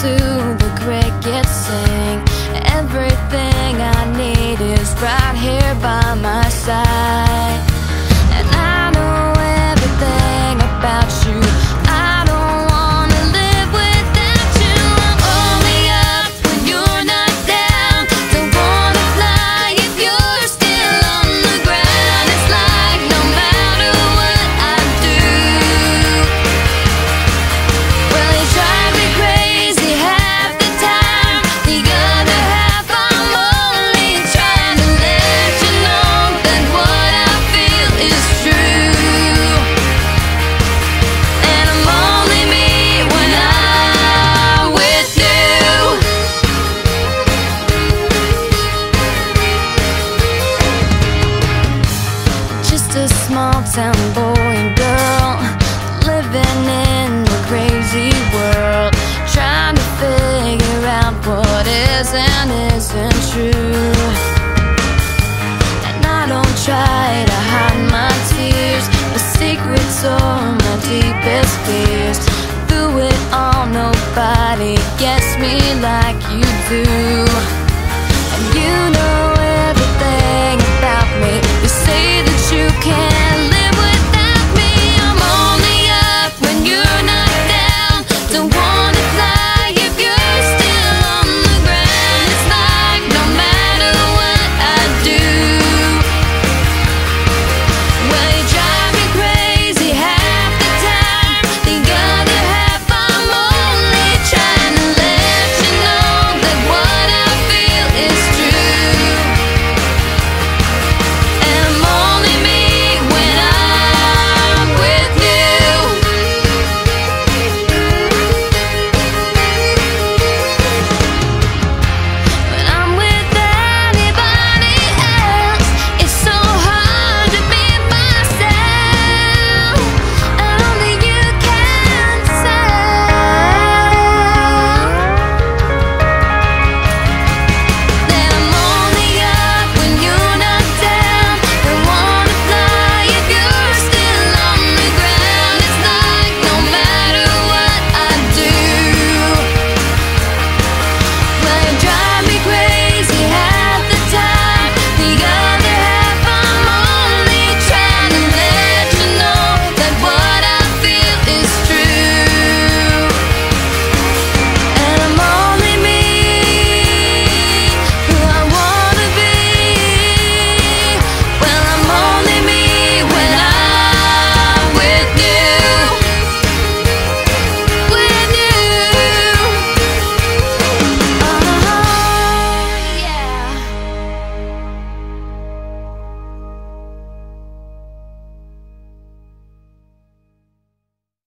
to the crickets sing. Everything I need is right here by my side. small town boy and girl living in a crazy world, trying to figure out what is and isn't true. And I don't try to hide my tears, my secrets or my deepest fears. Through it all, nobody gets me like you do.